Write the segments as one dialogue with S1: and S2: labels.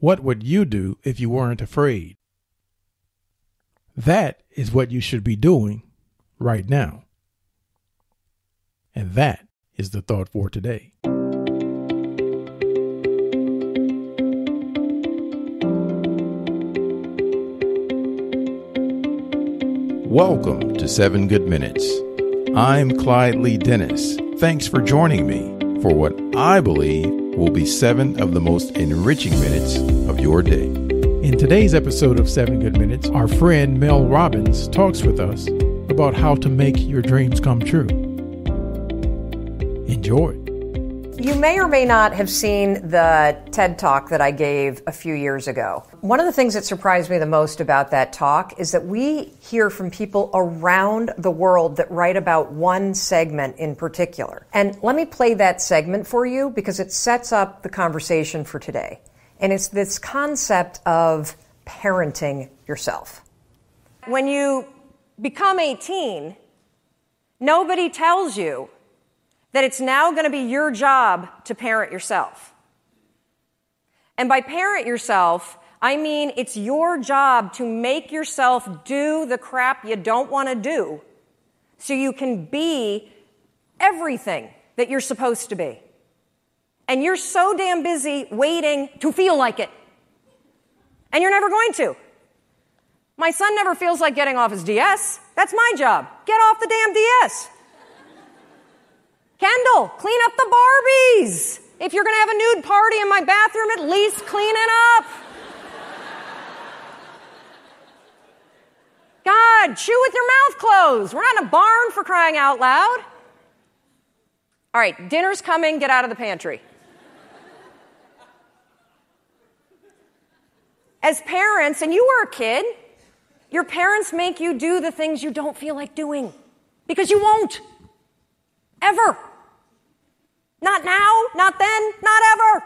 S1: What would you do if you weren't afraid? That is what you should be doing right now. And that is the thought for today. Welcome to 7 Good Minutes. I'm Clyde Lee Dennis. Thanks for joining me for what I believe will be seven of the most enriching minutes of your day. In today's episode of 7 Good Minutes, our friend Mel Robbins talks with us about how to make your dreams come true. Enjoy.
S2: You may or may not have seen the TED talk that I gave a few years ago. One of the things that surprised me the most about that talk is that we hear from people around the world that write about one segment in particular. And let me play that segment for you because it sets up the conversation for today. And it's this concept of parenting yourself. When you become 18, nobody tells you that it's now going to be your job to parent yourself. And by parent yourself, I mean it's your job to make yourself do the crap you don't want to do so you can be everything that you're supposed to be. And you're so damn busy waiting to feel like it. And you're never going to. My son never feels like getting off his DS. That's my job. Get off the damn DS. Kendall, clean up the Barbies. If you're going to have a nude party in my bathroom, at least clean it up. God, chew with your mouth closed. We're not in a barn for crying out loud. All right, dinner's coming. Get out of the pantry. As parents, and you were a kid, your parents make you do the things you don't feel like doing because you won't. Ever. Not now, not then, not ever.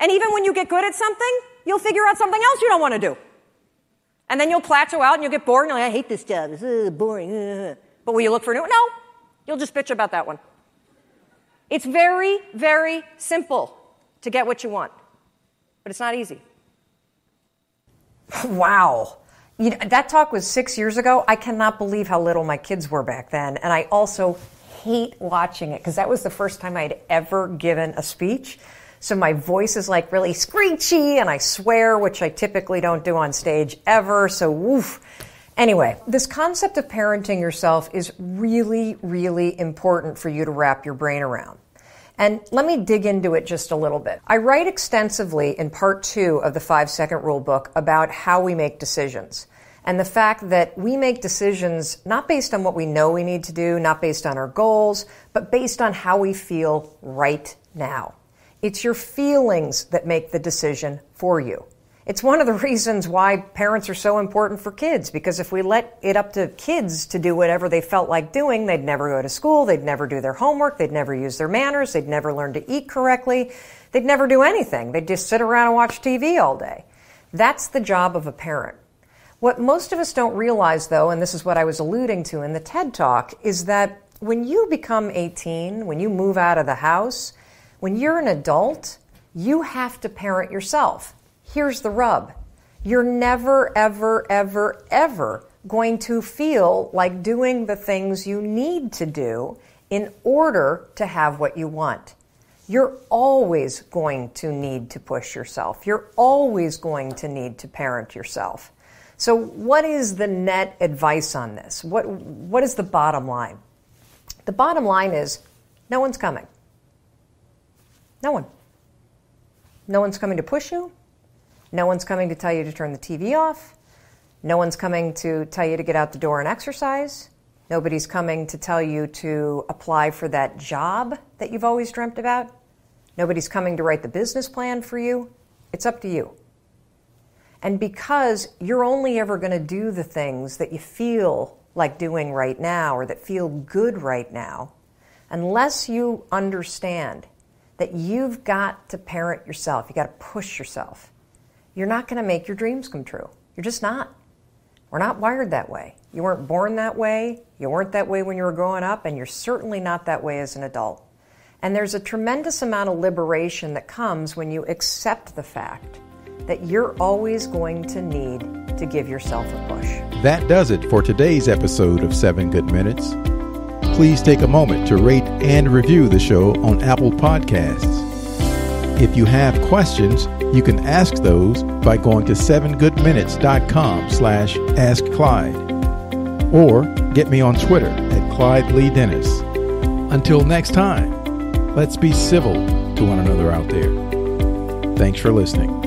S2: And even when you get good at something, you'll figure out something else you don't want to do. And then you'll plateau out and you'll get bored and you're like, I hate this job. This is boring. But will you look for a new? No. You'll just bitch about that one. It's very, very simple to get what you want, but it's not easy. Wow. You know, that talk was six years ago. I cannot believe how little my kids were back then. And I also hate watching it because that was the first time I'd ever given a speech. So my voice is like really screechy and I swear, which I typically don't do on stage ever. So woof. Anyway, this concept of parenting yourself is really, really important for you to wrap your brain around. And let me dig into it just a little bit. I write extensively in part two of the five second rule book about how we make decisions and the fact that we make decisions not based on what we know we need to do, not based on our goals, but based on how we feel right now. It's your feelings that make the decision for you. It's one of the reasons why parents are so important for kids, because if we let it up to kids to do whatever they felt like doing, they'd never go to school, they'd never do their homework, they'd never use their manners, they'd never learn to eat correctly, they'd never do anything. They'd just sit around and watch TV all day. That's the job of a parent. What most of us don't realize, though, and this is what I was alluding to in the TED Talk, is that when you become 18, when you move out of the house, when you're an adult, you have to parent yourself. Here's the rub you're never, ever, ever, ever going to feel like doing the things you need to do in order to have what you want. You're always going to need to push yourself. You're always going to need to parent yourself. So, what is the net advice on this? What, what is the bottom line? The bottom line is no one's coming. No one. No one's coming to push you. No one's coming to tell you to turn the TV off. No one's coming to tell you to get out the door and exercise. Nobody's coming to tell you to apply for that job that you've always dreamt about. Nobody's coming to write the business plan for you. It's up to you. And because you're only ever going to do the things that you feel like doing right now or that feel good right now, unless you understand that you've got to parent yourself, you've got to push yourself, you're not going to make your dreams come true. You're just not. We're not wired that way. You weren't born that way. You weren't that way when you were growing up, and you're certainly not that way as an adult. And there's a tremendous amount of liberation that comes when you accept the fact that you're always going to need to give yourself a push.
S1: That does it for today's episode of 7 Good Minutes. Please take a moment to rate and review the show on Apple Podcasts. If you have questions, you can ask those by going to 7goodminutes.com slash ask Clyde or get me on Twitter at Clyde Lee Dennis. Until next time, let's be civil to one another out there. Thanks for listening.